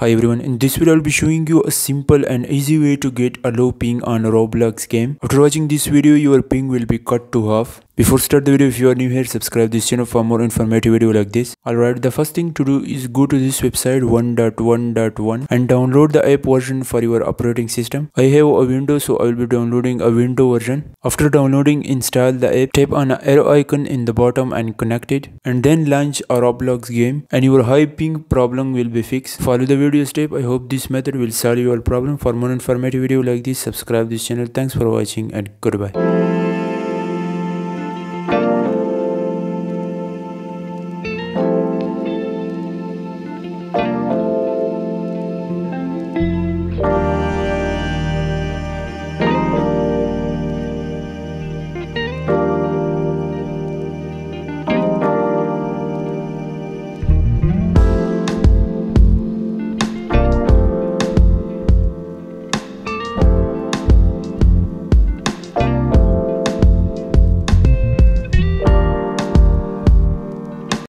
Hi everyone, in this video I'll be showing you a simple and easy way to get a low ping on Roblox game. After watching this video, your ping will be cut to half. Before start the video, if you are new here, subscribe this channel for more informative video like this. Alright, the first thing to do is go to this website 1.1.1 and download the app version for your operating system. I have a Windows so I will be downloading a window version. After downloading, install the app, tap on the arrow icon in the bottom and connect it and then launch a Roblox game and your high ping problem will be fixed. Follow the video step. I hope this method will solve your problem. For more informative video like this, subscribe this channel. Thanks for watching and goodbye.